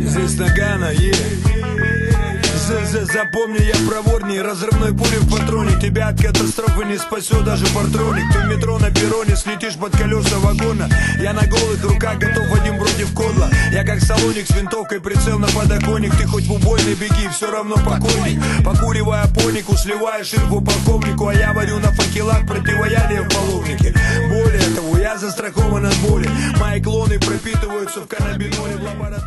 Здесь Нагана, е. Запомни, я проворней Разрывной пули в патроне. Тебя от катастрофы не спасет даже патроник Ты в метро на перроне слетишь под колеса вагона. Я на голых руках готов один против кодла Я как салоник с винтовкой, прицел на подоконник. Ты хоть в убойной беги, все равно покойник. Покуривая понику, сливаешь инфу полковнику А я варю на факелах противоядие в половнике застрахован от боли Мои клоны пропитываются в лаборатории